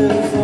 Jesus.